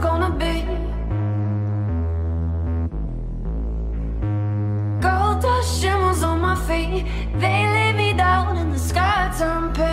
gonna be. Gold dust shimmers on my feet. They lay me down and the sky turned pale.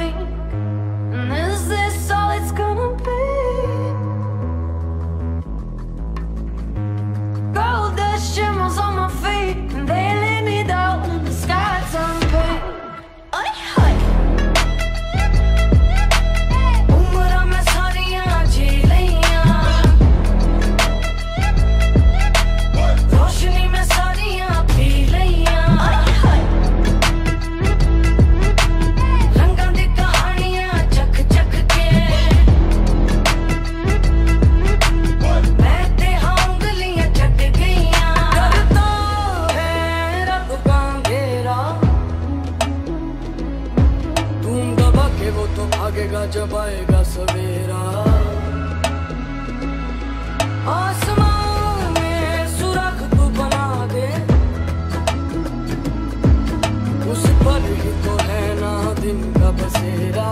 आगे वो तो भागेगा जब आएगा सवेरा। आसमान में सुरख बना दे। उस ही तो है ना दिन का बसेरा।